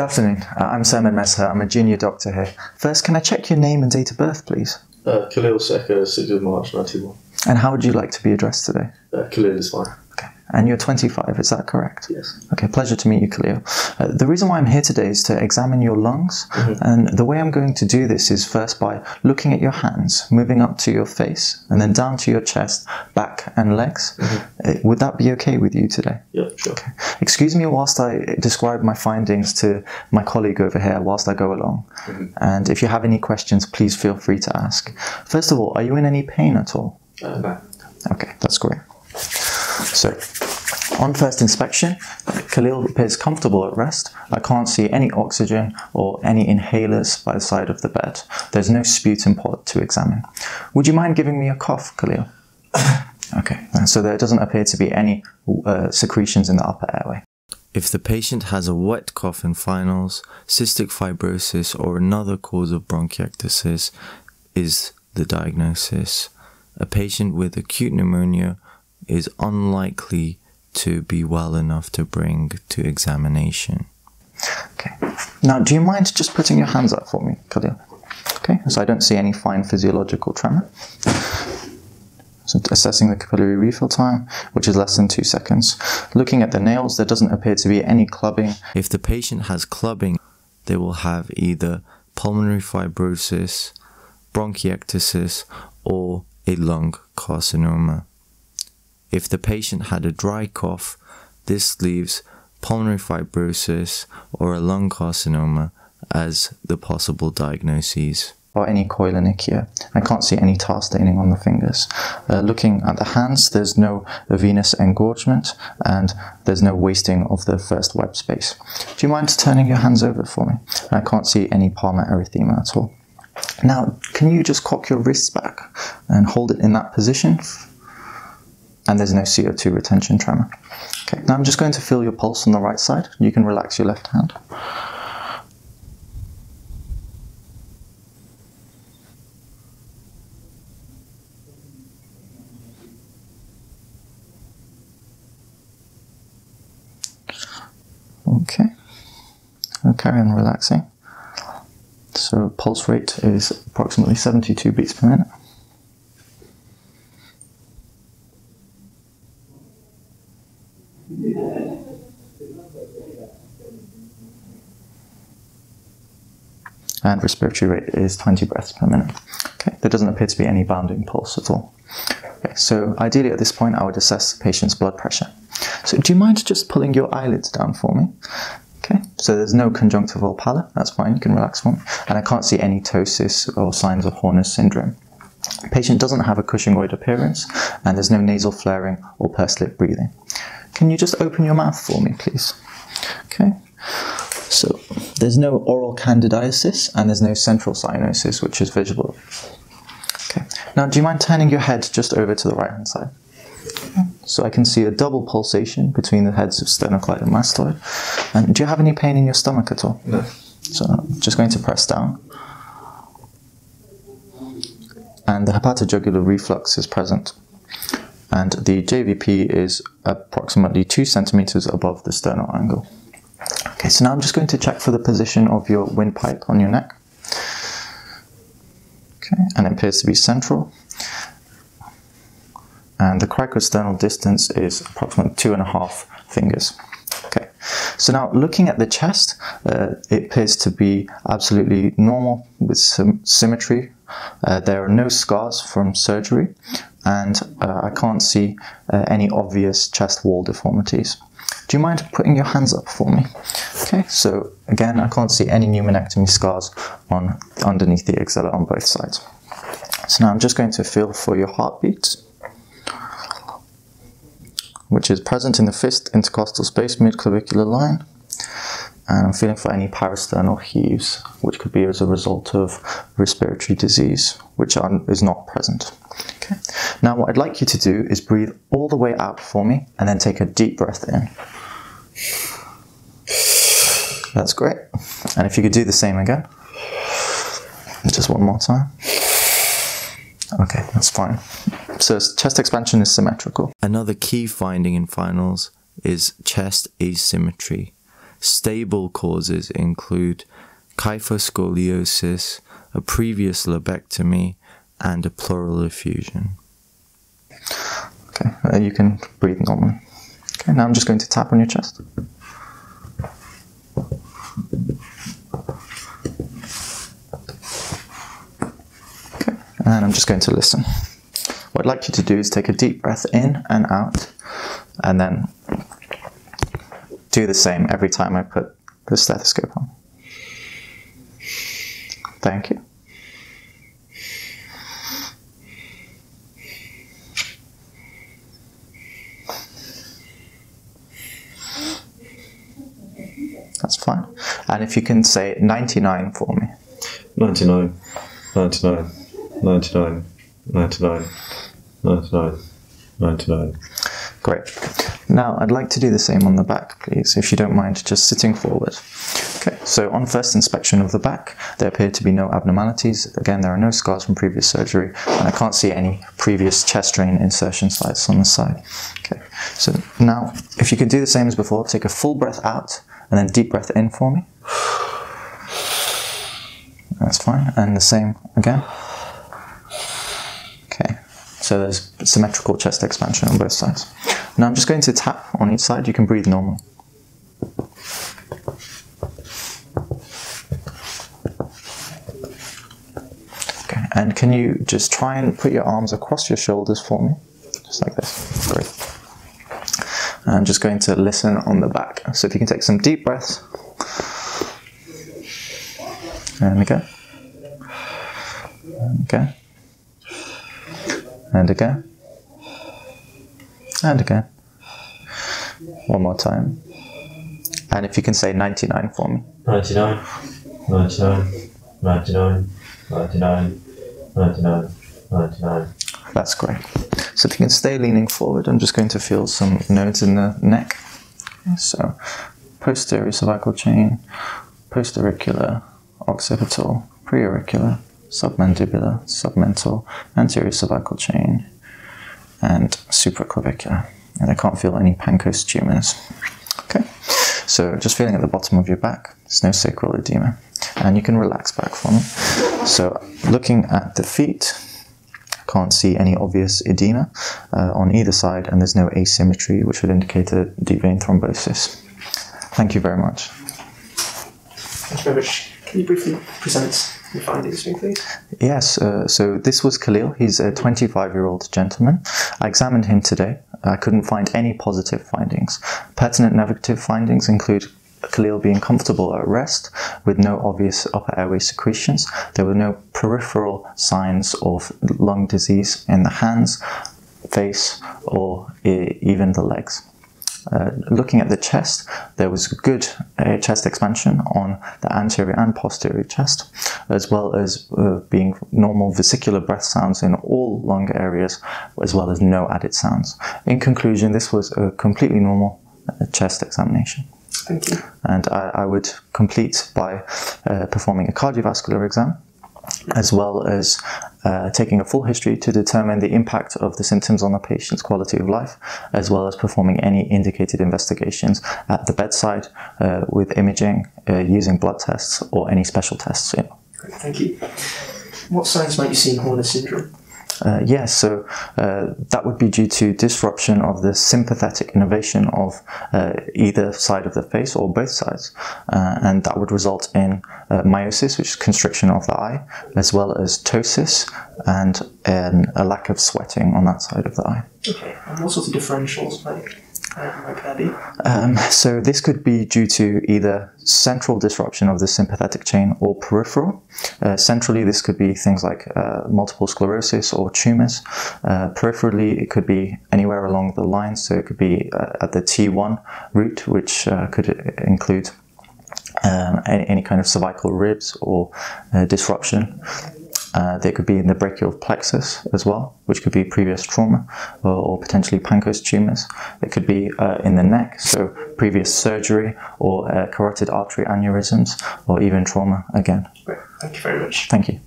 afternoon. Uh, I'm Sermed Mezher. I'm a junior doctor here. First, can I check your name and date of birth, please? Uh, Khalil Sekar, 6th of March 91. And how would you like to be addressed today? Uh, Khalil is fine. Okay. And you're 25, is that correct? Yes. Okay, pleasure to meet you, Khalil. Uh, the reason why I'm here today is to examine your lungs. And the way I'm going to do this is first by looking at your hands, moving up to your face, and then down to your chest, back, and legs. Uh, would that be okay with you today? Yeah, sure. Excuse me whilst I describe my findings to my colleague over here whilst I go along. And if you have any questions, please feel free to ask. First of all, are you in any pain at all? Uh, no. Okay, that's great. So, on first inspection, Khalil appears comfortable at rest. I can't see any oxygen or any inhalers by the side of the bed. There's no sputum pot to examine. Would you mind giving me a cough, Khalil? Okay, so there doesn't appear to be any uh, secretions in the upper airway. If the patient has a wet cough in finals, cystic fibrosis, or another cause of bronchiectasis is the diagnosis. A patient with acute pneumonia is unlikely to be well enough to bring to examination. Okay. Now, do you mind just putting your hands up for me, Khalil? Okay, so I don't see any fine physiological tremor. So assessing the capillary refill time, which is less than two seconds. Looking at the nails, there doesn't appear to be any clubbing. If the patient has clubbing, they will have either pulmonary fibrosis, bronchiectasis, or a lung carcinoma. If the patient had a dry cough, this leaves pulmonary fibrosis or a lung carcinoma as the possible diagnoses. or any koilonychia. I can't see any tar staining on the fingers. Uh, looking at the hands, there's no venous engorgement and there's no wasting of the first web space. Do you mind turning your hands over for me? I can't see any palmar erythema at all. Now, can you just cock your wrists back and hold it in that position? And there's no CO2 retention tremor. Okay, now I'm just going to feel your pulse on the right side. You can relax your left hand. Okay. I'll carry on relaxing. So pulse rate is approximately 72 beats per minute. And respiratory rate is 20 breaths per minute. Okay, there doesn't appear to be any bounding pulse at all. Okay, so ideally at this point I would assess the patient's blood pressure. So do you mind just pulling your eyelids down for me? Okay, so there's no conjunctival pallor, that's fine, you can relax me. And I can't see any ptosis or signs of Horner's syndrome. Patient doesn't have a Cushingoid appearance, and there's no nasal flaring or pursed lip breathing. Can you just open your mouth for me, please? Okay, so there's no oral candidiasis, and there's no central cyanosis, which is visible. Okay, now do you mind turning your head just over to the right hand side? Mm-hmm. So I can see a double pulsation between the heads of sternocleidomastoid and mastoid. And do you have any pain in your stomach at all? No. So I'm just going to press down. And the hepatojugular reflux is present. And the JVP is approximately two centimeters above the sternal angle. Okay, so now I'm just going to check for the position of your windpipe on your neck. Okay, and it appears to be central and the cricosternal distance is approximately two and a half fingers. Okay, so now looking at the chest, uh, it appears to be absolutely normal with some symmetry. Uh, there are no scars from surgery, and uh, I can't see uh, any obvious chest wall deformities. Do you mind putting your hands up for me? Okay, so again, I can't see any pneumonectomy scars on underneath the axilla on both sides. So now I'm just going to feel for your heartbeat which is present in the fifth intercostal space midclavicular line. And I'm feeling for any parasternal heaves, which could be as a result of respiratory disease, which is not present. Okay. Now, what I'd like you to do is breathe all the way out for me and then take a deep breath in. That's great. And if you could do the same again, just one more time. Okay, that's fine. So chest expansion is symmetrical. Another key finding in finals is chest asymmetry. Stable causes include kyphoscoliosis, a previous lobectomy, and a pleural effusion. Okay, uh, you can breathe normally. Okay, now I'm just going to tap on your chest. Okay, and I'm just going to listen. What I'd like you to do is take a deep breath in and out, and then do the same every time I put the stethoscope on. Thank you. That's fine. And if you can say 99 for me. 99, 99, 99, 99, 99, 99. Great. Now I'd like to do the same on the back, please, if you don't mind just sitting forward. Okay, so on first inspection of the back, there appear to be no abnormalities. Again, there are no scars from previous surgery, and I can't see any previous chest drain insertion sites on the side. Okay, so now if you could do the same as before, take a full breath out and then deep breath in for me. That's fine, and the same again. Okay, so there's symmetrical chest expansion on both sides. Now I'm just going to tap on each side. You can breathe normally. Okay, and can you just try and put your arms across your shoulders for me? Just like this. I'm just going to listen on the back. So if you can take some deep breaths. And again. And again. And again. And again. One more time. And if you can say 99 for me. 99, 99, 99, 99, 99, 99. That's great. So if you can stay leaning forward, I'm just going to feel some nodes in the neck. So posterior cervical chain, postauricular, occipital, preauricular, submandibular, submental, anterior cervical chain, and supraclavicular. And I can't feel any Pancoast tumors. Okay, so just feeling at the bottom of your back, there's no sacral edema. And you can relax back for me. So looking at the feet, can't see any obvious edema uh, on either side, and there's no asymmetry, which would indicate a deep vein thrombosis. Thank you very much. Thank you very much. Can you briefly present your findings to me, please? Yes, uh, so this was Khalil. He's a 25 year old gentleman. I examined him today. I couldn't find any positive findings. Pertinent negative findings include Khalil being comfortable at rest with no obvious upper airway secretions. There were no peripheral signs of lung disease in the hands, face, or even the legs. Uh, looking at the chest, there was good uh, chest expansion on the anterior and posterior chest, as well as uh, being normal vesicular breath sounds in all lung areas, as well as no added sounds. In conclusion, this was a completely normal uh, chest examination. Thank you. And I, I would complete by uh, performing a cardiovascular exam, as well as uh, taking a full history to determine the impact of the symptoms on the patient's quality of life, as well as performing any indicated investigations at the bedside uh, with imaging, uh, using blood tests, or any special tests. Great, thank you. What signs might you see in Horner syndrome? Uh, yes, so uh, that would be due to disruption of the sympathetic innervation of uh, either side of the face or both sides, uh, and that would result in uh, miosis, which is constriction of the eye, as well as ptosis and an, a lack of sweating on that side of the eye. Okay, and what sort of differentials might, Um, so this could be due to either central disruption of the sympathetic chain or peripheral. Uh, centrally, this could be things like uh, multiple sclerosis or tumors. Uh, peripherally, it could be anywhere along the line. So it could be uh, at the T1 root, which uh, could include um, any, any kind of cervical ribs or uh, disruption. Uh, they could be in the brachial plexus as well, which could be previous trauma or, or potentially Pancoast tumors. It could be uh, in the neck, so previous surgery or uh, carotid artery aneurysms or even trauma again. Great, thank you very much. Thank you.